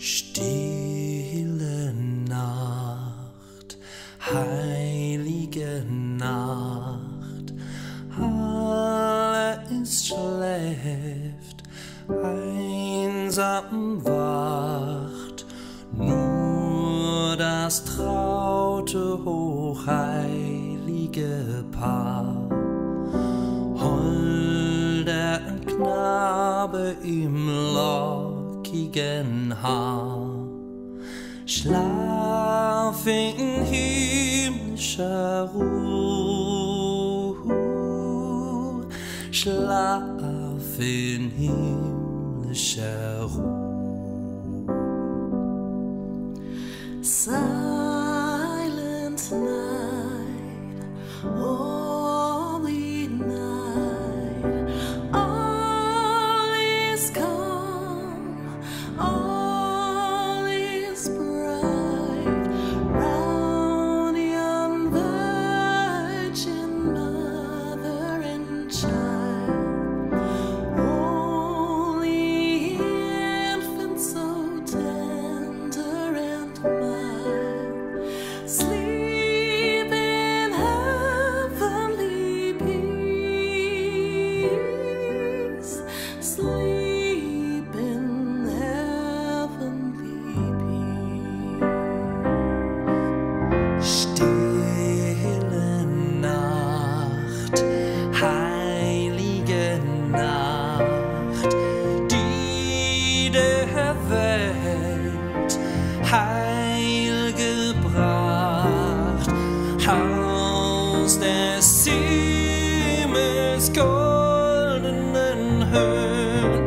Stille Nacht, heilige Nacht, alles schläft, einsam wacht, nur das traute, hochheilige Paar. Holder Knabe im Loch lockigen Haar. Schlaf in himmlischer Ruhe, Schlaf in himmlischer Ruhe. hills that seem as golden and hurt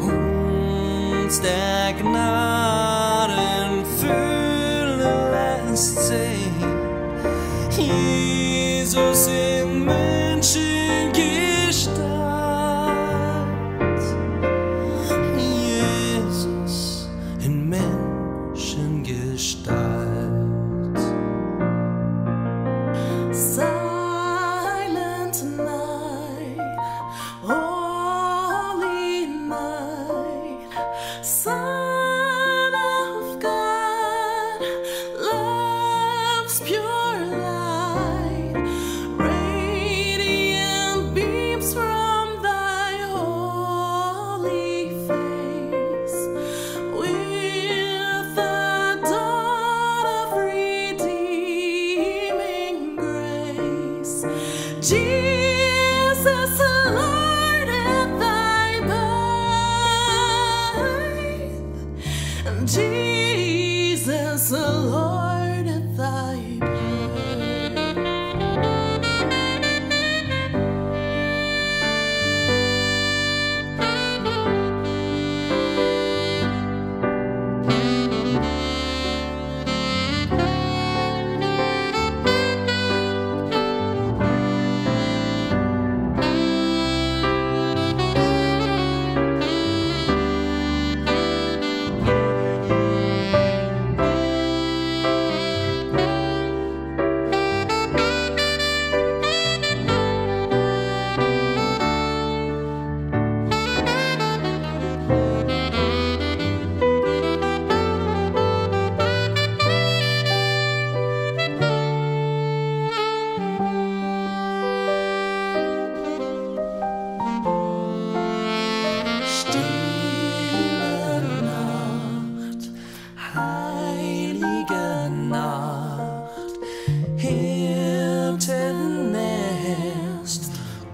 Wounds that gnawed and fill the last day Jesus is sun. Jesus alone.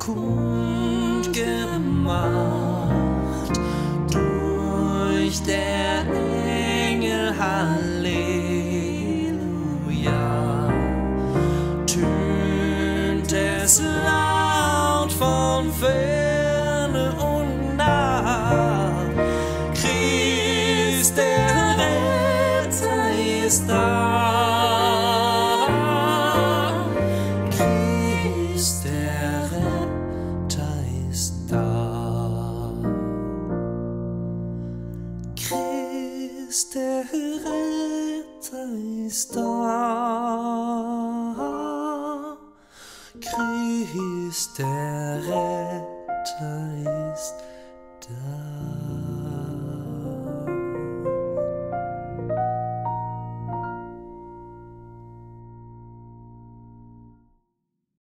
Hirtennest kundgemacht durch der Engel Halleluja. Tönt es laut von ferne ist da. Christ der Retter ist da.